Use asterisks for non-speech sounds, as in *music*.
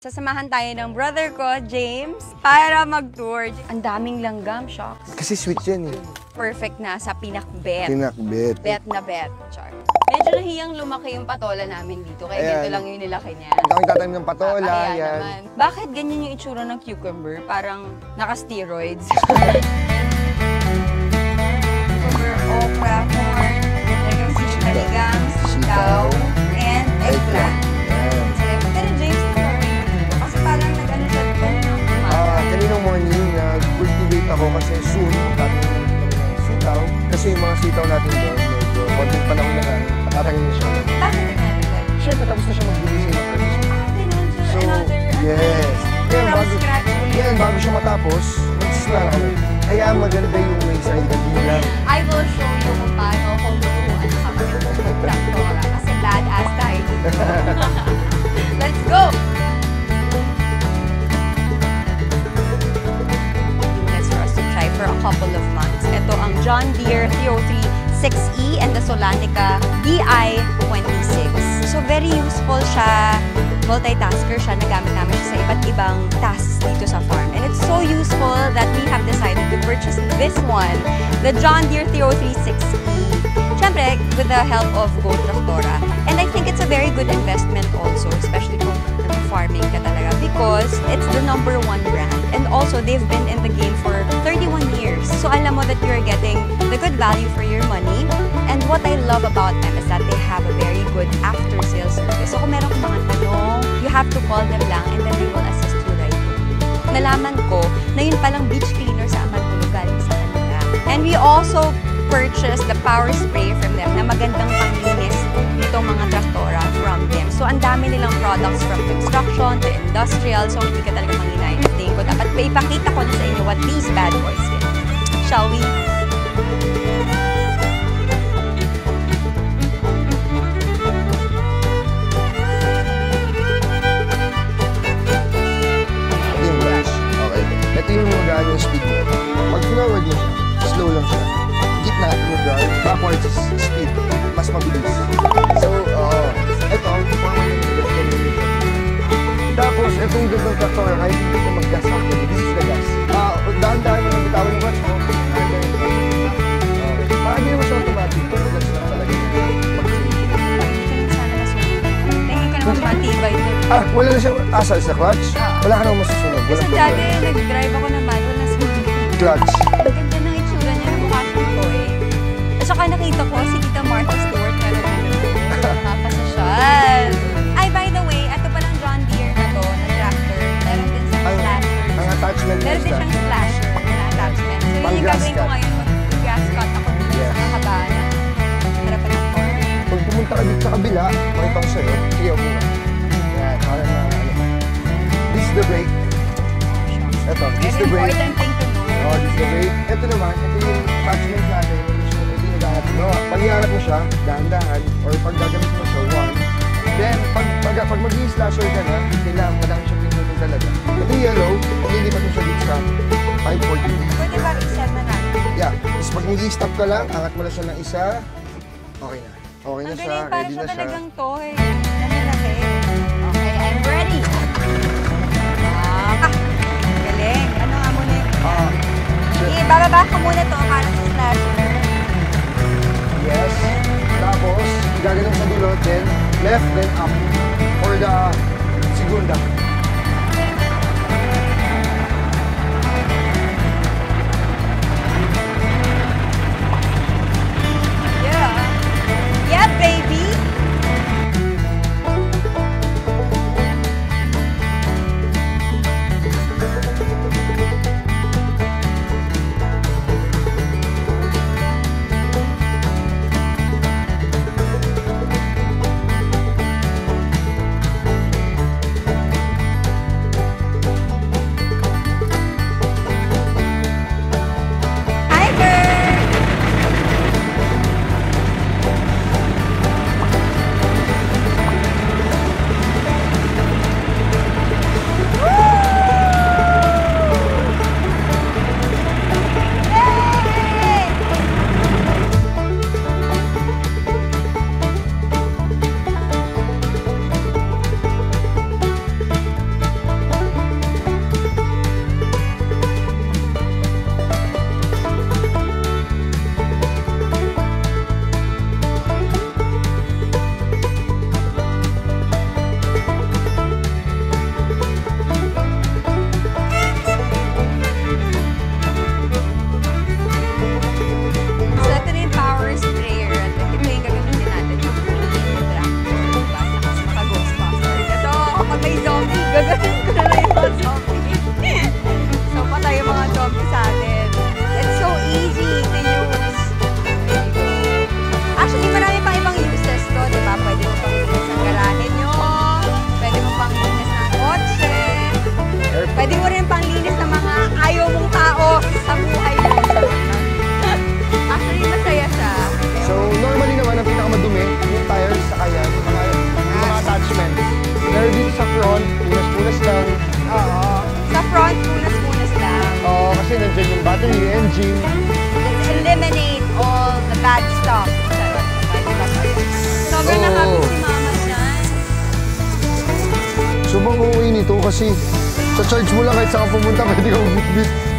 Sasamahan tayo ng brother ko, James, para mag-tour. Ang daming langgam, shocks. Kasi sweet yan eh. Perfect na sa pinakbet. Pinakbit. Bet na bet, char. Medyo nahiyang lumaki yung patola namin dito, kaya Ayan. ganito lang yung nilaki niya. Ito ang tatanim ng patola, Nakakahiya yan. naman. Bakit ganyan yung itsura ng cucumber? Parang naka-steroids. *laughs* cucumber, okra, matapos, mag-start ako. Kaya maganda yung way sa hindi lang. I will show you kung paano ko tuturuan sa kapatid ko mag-traktora kasi badass *laughs* tayo dito. Let's go! That's for us to try for a couple of months. Ito ang John Deere 303 6E and the Solanica DI26. So very useful siya. Multitasker siya. Nagamit namin siya sa iba't ibang tasks dito sa farm. And it's so useful that we have decided to purchase this one, the John Deere 303 6E. Siyempre, with the help of Go Tractora. And I think it's a very good investment also, especially kung farming ka talaga because it's the number one brand. And also, they've been in the game for 31 years. So alam mo that you're getting the good value for your money. And what I love about them is that they have a very good after-sales service. So kung meron kang mga tanong, have to call them lang and then they will assist you right away. Nalaman ko na yun palang beach cleaner sa Amalpulo galing sa kanila. And we also purchased the power spray from them na magandang panglinis nitong mga traktora from them. So, ang dami nilang products from construction to industrial. So, hindi ka talaga manginayin. Tingin ko, dapat pa ipakita ko na sa inyo what these bad boys can. Shall we? Yung gandang traktor. Kahit hindi ko actually. This is the gas. Ah, dahan-dahan mo na bitawan yung watch mo. Okay. Paano mo siya automatic? Mag-gas lang talaga. Ko matibay ito. Ah, wala na siya asal sa clutch? Wala ka naman masusunod. Wala Kasi dati, nag-drive ako ng manual na sunod. Clutch. Ang ganda ng itsura niya, mukha siyang toy. At saka nakita ko si Meron din siyang slasher na attachment. So, yung gagawin ko ngayon. Mag-grass cut ako dito Yes. sa kahabaan harapan ng farm. Pag pumunta ka dito sa kabila, makita ko sa'yo, sige, upo ka. Yan, para na ano. This is the brake. Ito, this is Very the brake. important thing to know. Oh, this is the brake. Ito naman, ito yung attachment natin. Mo. Pag iharap mo siya, dahan-dahan, or pag gagamit mo siya, one. Then, pag, pag, pag mag-i-slasher ka na, kailangan mo lang siya talaga. Ito yung yellow, lilipat mo siya dito sa 540. Pwede ba i-set na natin? Yeah. Tapos pag nag-i-stop ka lang, angat mo na siya ng isa. Okay na. Okay na Ang siya, galing, ready siya na siya. talagang. Na malaki. Okay, I'm ready. Ah, galing. Ano nga muna yung... Ah. Ibababa ko muna to para sa slasher. Yes. Tapos, gaganon sa dulo, then left, then up. For the segunda. natin yung engine. Let's eliminate all the bad stuff. Sobrang oh. na-happy si Mama dyan. Subang uuwi nito kasi sa charge mo lang kahit saan pumunta pwede kang bitbit.